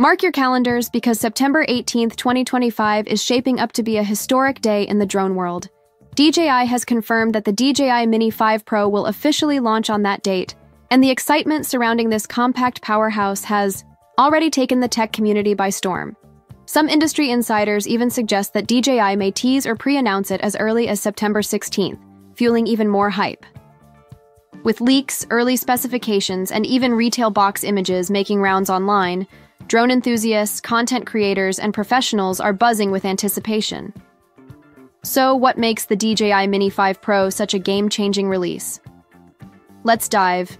Mark your calendars because September 18th, 2025 is shaping up to be a historic day in the drone world. DJI has confirmed that the DJI Mini 5 Pro will officially launch on that date, and the excitement surrounding this compact powerhouse has already taken the tech community by storm. Some industry insiders even suggest that DJI may tease or pre announce it as early as September 16th, fueling even more hype. With leaks, early specifications, and even retail box images making rounds online, Drone enthusiasts, content creators, and professionals are buzzing with anticipation. So, what makes the DJI Mini 5 Pro such a game changing release? Let's dive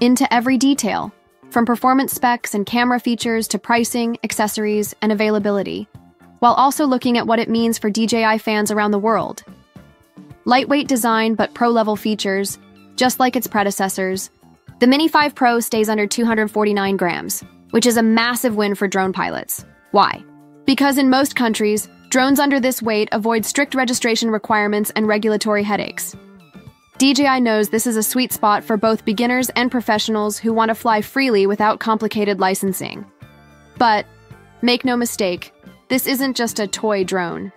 into every detail, from performance specs and camera features to pricing, accessories, and availability, while also looking at what it means for DJI fans around the world. Lightweight design but pro level features, just like its predecessors, the Mini 5 Pro stays under 249 grams, which is a massive win for drone pilots. Why? Because in most countries, drones under this weight avoid strict registration requirements and regulatory headaches. DJI knows this is a sweet spot for both beginners and professionals who want to fly freely without complicated licensing. But, make no mistake, this isn't just a toy drone.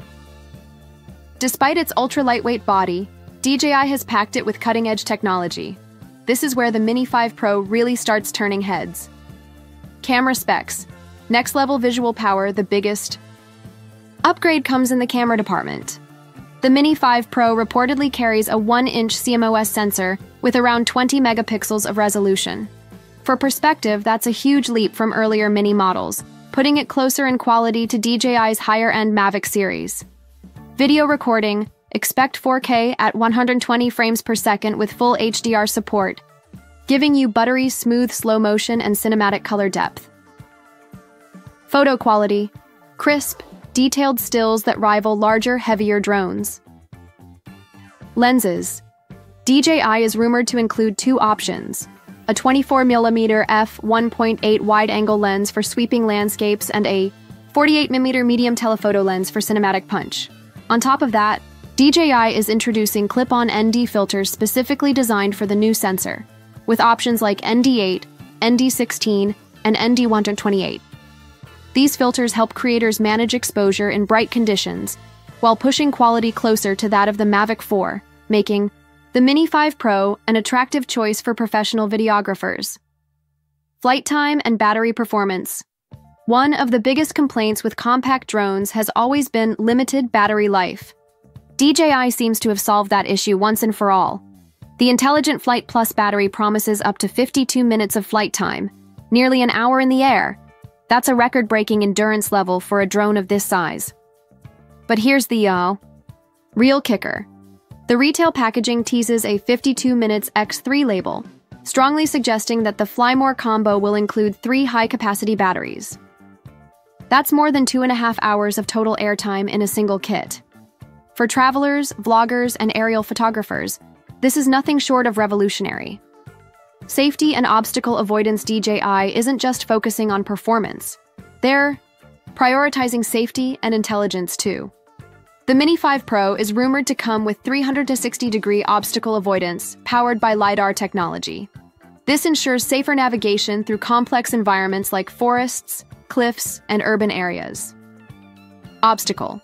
Despite its ultra lightweight body, DJI has packed it with cutting edge technology. This is where the Mini 5 Pro really starts turning heads. Camera specs. Next level visual power, the biggest. Upgrade comes in the camera department. The Mini 5 Pro reportedly carries a 1 inch CMOS sensor with around 20 megapixels of resolution. For perspective, that's a huge leap from earlier Mini models, putting it closer in quality to DJI's higher end Mavic series. Video recording, expect 4K at 120 frames per second with full HDR support, giving you buttery, smooth slow motion and cinematic color depth. Photo quality crisp, detailed stills that rival larger, heavier drones. Lenses DJI is rumored to include two options a 24mm f1.8 wide angle lens for sweeping landscapes and a 48mm medium telephoto lens for cinematic punch. On top of that, DJI is introducing clip on ND filters specifically designed for the new sensor with options like ND8, ND16, and ND128. These filters help creators manage exposure in bright conditions while pushing quality closer to that of the Mavic 4, making the Mini 5 Pro an attractive choice for professional videographers. Flight time and battery performance. One of the biggest complaints with compact drones has always been limited battery life. DJI seems to have solved that issue once and for all, the Intelligent Flight Plus battery promises up to 52 minutes of flight time, nearly an hour in the air. That's a record breaking endurance level for a drone of this size. But here's the uh, real kicker. The retail packaging teases a 52 minutes X3 label, strongly suggesting that the Fly More combo will include three high capacity batteries. That's more than two and a half hours of total airtime in a single kit. For travelers, vloggers, and aerial photographers, this is nothing short of revolutionary. Safety and obstacle avoidance DJI isn't just focusing on performance, they're prioritizing safety and intelligence too. The Mini 5 Pro is rumored to come with 360 degree obstacle avoidance powered by LiDAR technology. This ensures safer navigation through complex environments like forests, cliffs, and urban areas. Obstacle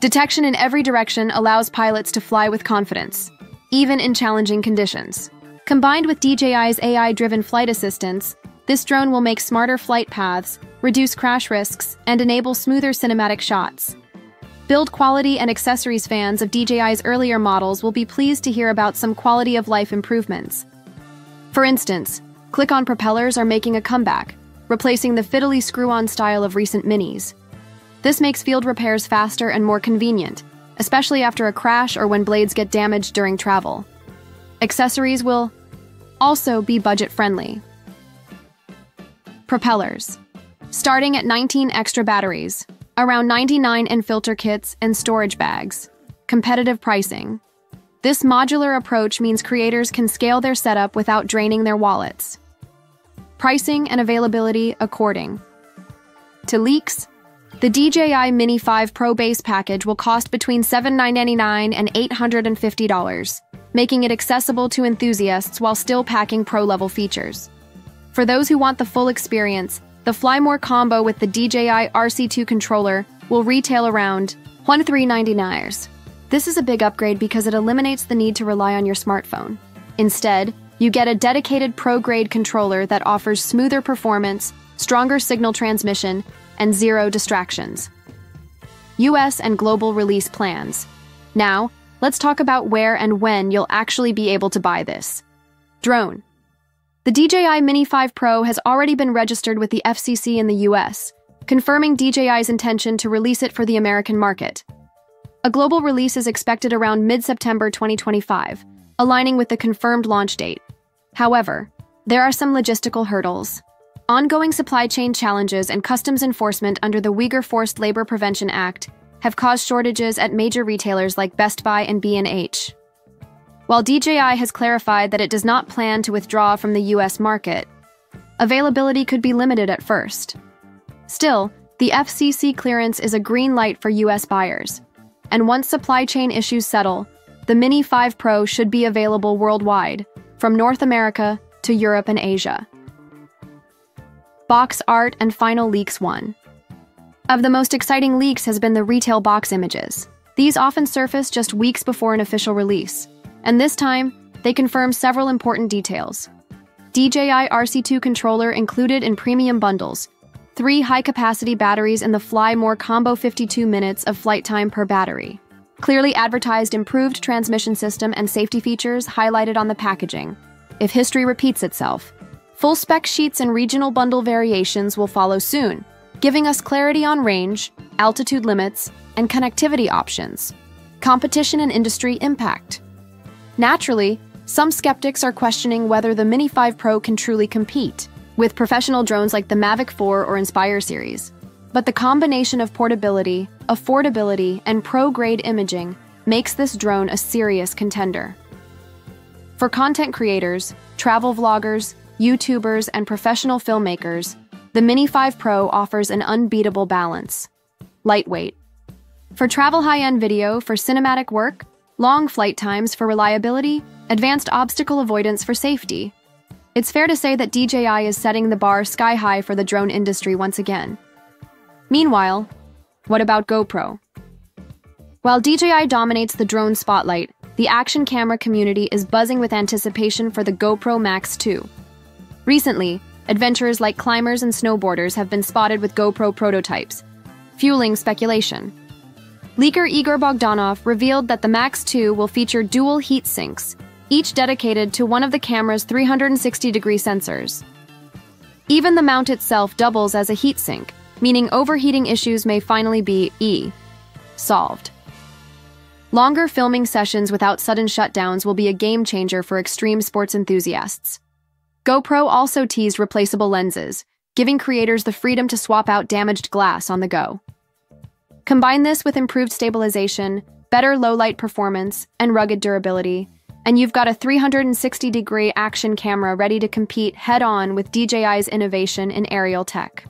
Detection in every direction allows pilots to fly with confidence, even in challenging conditions. Combined with DJI's AI driven flight assistance, this drone will make smarter flight paths, reduce crash risks, and enable smoother cinematic shots. Build quality and accessories fans of DJI's earlier models will be pleased to hear about some quality of life improvements. For instance, click on propellers are making a comeback, replacing the fiddly screw on style of recent minis. This makes field repairs faster and more convenient, especially after a crash or when blades get damaged during travel. Accessories will also be budget friendly. Propellers. Starting at 19 extra batteries, around 99 in filter kits and storage bags. Competitive pricing. This modular approach means creators can scale their setup without draining their wallets. Pricing and availability according to leaks, the DJI Mini 5 Pro base package will cost between 799 and $850, making it accessible to enthusiasts while still packing pro level features. For those who want the full experience, the Fly More combo with the DJI RC2 controller will retail around $1399. This is a big upgrade because it eliminates the need to rely on your smartphone. Instead, you get a dedicated pro grade controller that offers smoother performance, stronger signal transmission, and zero distractions. US and global release plans. Now, let's talk about where and when you'll actually be able to buy this. Drone. The DJI Mini 5 Pro has already been registered with the FCC in the US, confirming DJI's intention to release it for the American market. A global release is expected around mid September 2025, aligning with the confirmed launch date. However, there are some logistical hurdles. Ongoing supply chain challenges and customs enforcement under the Uyghur Forced Labor Prevention Act have caused shortages at major retailers like Best Buy and B&H. While DJI has clarified that it does not plan to withdraw from the US market, availability could be limited at first. Still, the FCC clearance is a green light for US buyers, and once supply chain issues settle, the Mini 5 Pro should be available worldwide, from North America to Europe and Asia. Box art and final leaks 1. Of the most exciting leaks has been the retail box images. These often surface just weeks before an official release, and this time, they confirm several important details. DJI RC2 controller included in premium bundles, three high-capacity batteries in the Fly More combo 52 minutes of flight time per battery. Clearly advertised improved transmission system and safety features highlighted on the packaging. If history repeats itself, full spec sheets and regional bundle variations will follow soon, giving us clarity on range, altitude limits, and connectivity options. Competition and industry impact. Naturally, some skeptics are questioning whether the Mini 5 Pro can truly compete with professional drones like the Mavic 4 or Inspire series. But the combination of portability, affordability, and pro grade imaging makes this drone a serious contender. For content creators, travel vloggers, YouTubers, and professional filmmakers, the Mini 5 Pro offers an unbeatable balance. Lightweight. For travel high end video for cinematic work, long flight times for reliability, advanced obstacle avoidance for safety, it's fair to say that DJI is setting the bar sky high for the drone industry once again. Meanwhile, what about GoPro? While DJI dominates the drone spotlight, the action camera community is buzzing with anticipation for the GoPro Max 2. Recently, adventurers like climbers and snowboarders have been spotted with GoPro prototypes, fueling speculation. Leaker Igor Bogdanov revealed that the Max 2 will feature dual heat sinks, each dedicated to one of the camera's 360 degree sensors. Even the mount itself doubles as a heatsink, meaning overheating issues may finally be E. solved. Longer filming sessions without sudden shutdowns will be a game changer for extreme sports enthusiasts. GoPro also teased replaceable lenses, giving creators the freedom to swap out damaged glass on the go. Combine this with improved stabilization, better low light performance, and rugged durability, and you've got a 360 degree action camera ready to compete head on with DJI's innovation in aerial tech.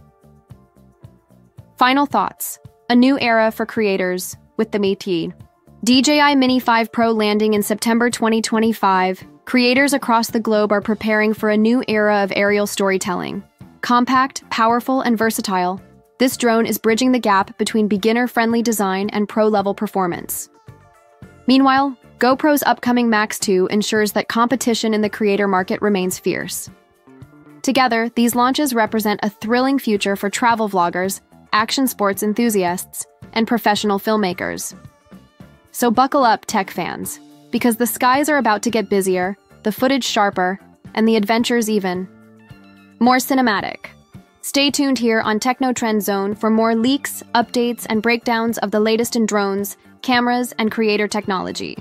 Final thoughts A new era for creators with the Métier. DJI Mini 5 Pro landing in September 2025. Creators across the globe are preparing for a new era of aerial storytelling. Compact, powerful, and versatile, this drone is bridging the gap between beginner friendly design and pro level performance. Meanwhile, GoPro's upcoming Max 2 ensures that competition in the creator market remains fierce. Together, these launches represent a thrilling future for travel vloggers, action sports enthusiasts, and professional filmmakers. So buckle up, tech fans, because the skies are about to get busier, the footage sharper, and the adventures even more cinematic. Stay tuned here on TechnoTrend Zone for more leaks, updates, and breakdowns of the latest in drones, cameras, and creator technology.